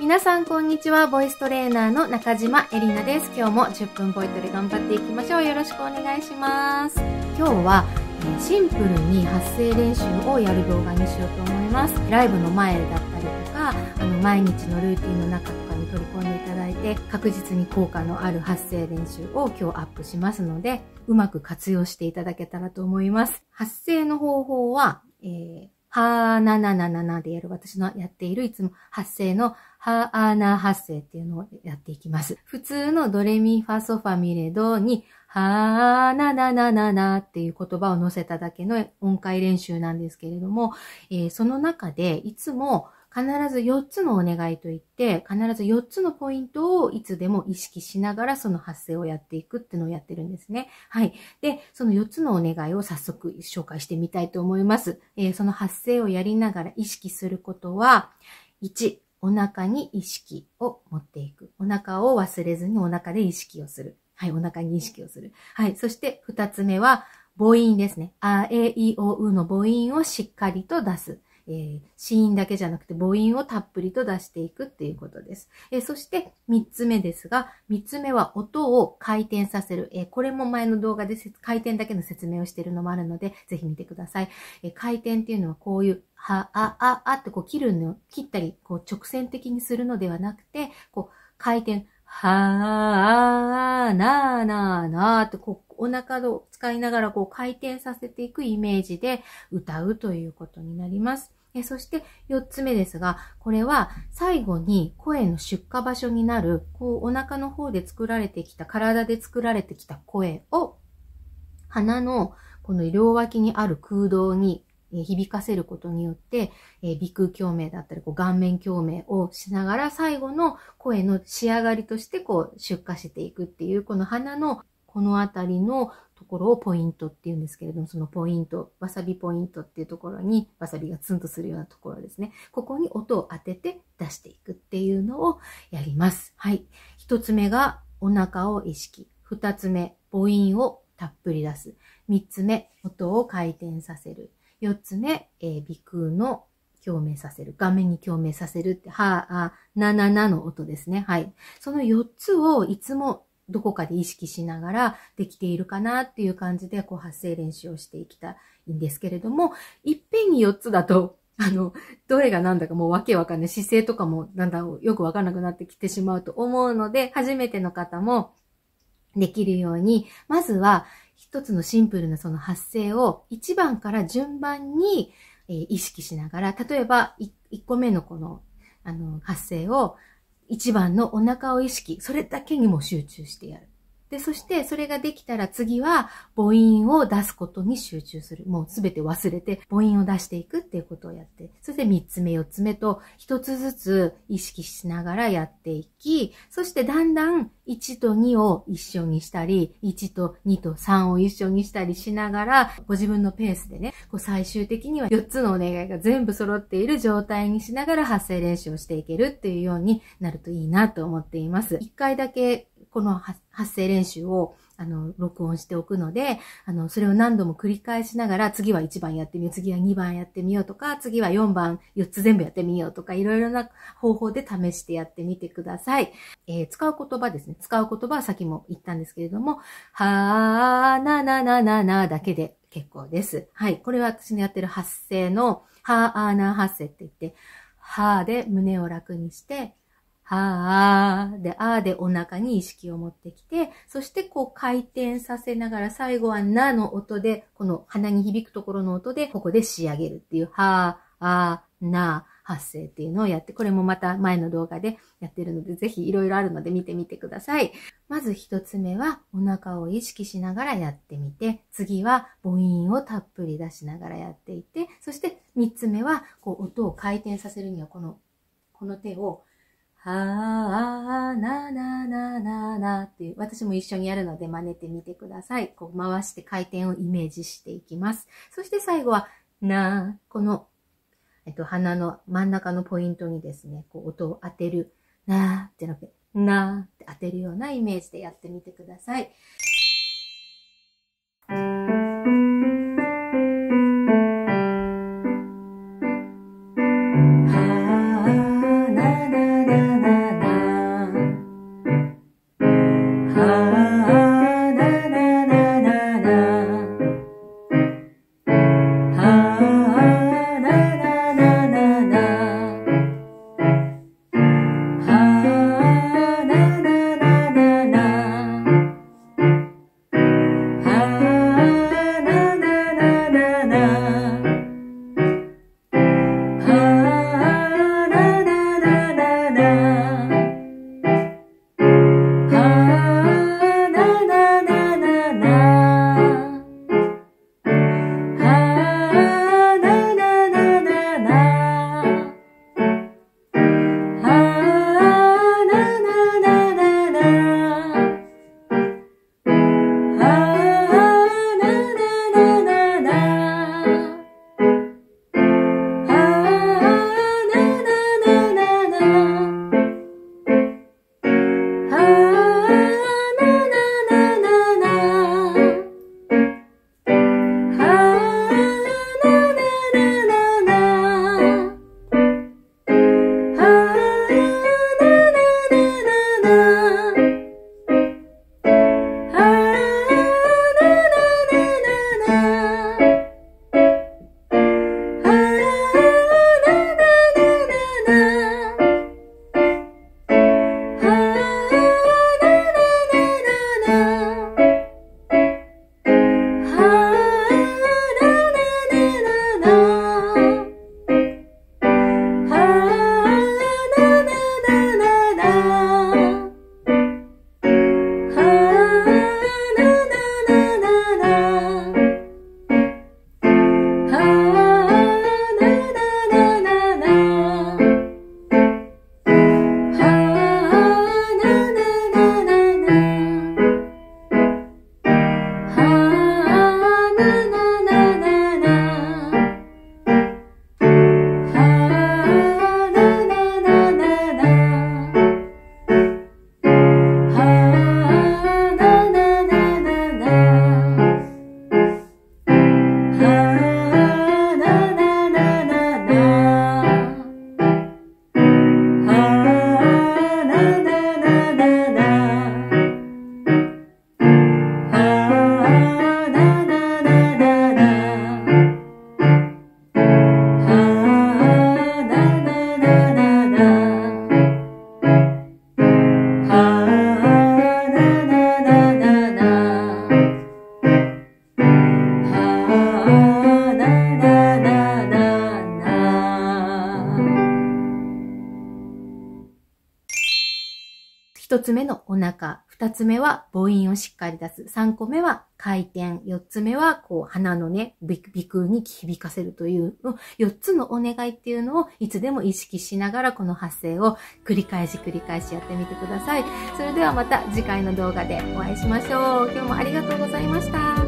皆さんこんにちは。ボイストレーナーの中島えりなです。今日も10分ポイトで頑張っていきましょう。よろしくお願いします。今日はシンプルに発声練習をやる動画にしようと思います。ライブの前だったりとか、あの毎日のルーティンの中とかに取り込んでいただいて、確実に効果のある発声練習を今日アップしますので、うまく活用していただけたらと思います。発声の方法は、えーはーなななななでやる私のやっているいつも発声のはーな発声っていうのをやっていきます。普通のドレミファソファミレドにはーなななななっていう言葉を載せただけの音階練習なんですけれども、えーその中でいつも必ず4つのお願いといって、必ず4つのポイントをいつでも意識しながらその発声をやっていくっていうのをやってるんですね。はい。で、その4つのお願いを早速紹介してみたいと思います。えーその発声をやりながら意識することは、1、お腹に意識を持っていく。お腹を忘れずにお腹で意識をする。はい、お腹に意識をする。はい、そして二つ目は、母音ですね。あ、え、い、お、うの母音をしっかりと出す。えー、子音だけじゃなくて母音をたっぷりと出していくっていうことです。えーそして3つ目ですが、3つ目は音を回転させる。えーこれも前の動画で回転だけの説明をしているのもあるので、ぜひ見てください。え回転っていうのはこういう、は、あ、あ、あってこう切るの、切ったり、こう直線的にするのではなくて、こう回転、はー、なーなーなーってこうお腹を使いながらこう回転させていくイメージで歌うということになります。えそして4つ目ですが、これは最後に声の出荷場所になる、こうお腹の方で作られてきた、体で作られてきた声を鼻のこの両脇にある空洞に響かせることによって、えー鼻腔共鳴だったり、こう顔面共鳴をしながら最後の声の仕上がりとしてこう出荷していくっていう、この鼻のこのあたりのところをポイントっていうんですけれども、そのポイント、わさびポイントっていうところに、わさびがツンとするようなところですね。ここに音を当てて出していくっていうのをやります。はい。一つ目がお腹を意識。二つ目、母音をたっぷり出す。三つ目、音を回転させる。四つ目、えー鼻腔の共鳴させる。画面に共鳴させるって、はあ、な、な、なの音ですね。はい。その4つをいつもどこかで意識しながらできているかなっていう感じで、こう発声練習をしていきたいんですけれども、いっぺんに4つだと、あの、どれがなんだかもうわけわかんない。姿勢とかもだんだんよくわかんなくなってきてしまうと思うので、初めての方もできるように、まずは一つのシンプルなその発声を1番から順番に、えー意識しながら、例えば1個目のこのあの発声を1番のお腹を意識、それだけにも集中してやる。で、そしてそれができたら次は母音を出すことに集中する。もうすべて忘れて母音を出していくっていうことをやって、そして3つ目、4つ目と1つずつ意識しながらやっていき、そしてだんだん1と2を一緒にしたり、1と2と3を一緒にしたりしながら、ご自分のペースでね、こう最終的には4つのお願いが全部揃っている状態にしながら発声練習をしていけるっていうようになるといいなと思っています。1回だけこの発声練習をあの、録音しておくので、あの、それを何度も繰り返しながら、次は1番やってみよう、次は2番やってみようとか、次は4番、4つ全部やってみようとか、いろいろな方法で試してやってみてください。えー使う言葉ですね。使う言葉はさっきも言ったんですけれども、はーなななななだけで結構です。はい。これは私のやってる発声の、はーあーな発声って言って、はーで胸を楽にして、はーで、あーでお腹に意識を持ってきて、そしてこう回転させながら最後はなの音で、この鼻に響くところの音で、ここで仕上げるっていう、はー、あー、な発声っていうのをやって、これもまた前の動画でやってるので、ぜひいろいろあるので見てみてください。まず一つ目はお腹を意識しながらやってみて、次は母音をたっぷり出しながらやっていて、そして三つ目はこう音を回転させるにはこの、この手をはーなななななっていう、私も一緒にやるので真似てみてください。こう回して回転をイメージしていきます。そして最後は、なこの、えっと、鼻の真ん中のポイントにですね、こう音を当てる、なーってなくて、なーって当てるようなイメージでやってみてください。ah, ah. ah. 目のお腹、二つ目は母音をしっかり出す、三個目は回転、四つ目はこう鼻のね、鼻腔に響かせるという四つのお願いっていうのをいつでも意識しながらこの発声を繰り返し繰り返しやってみてください。それではまた次回の動画でお会いしましょう。今日もありがとうございました。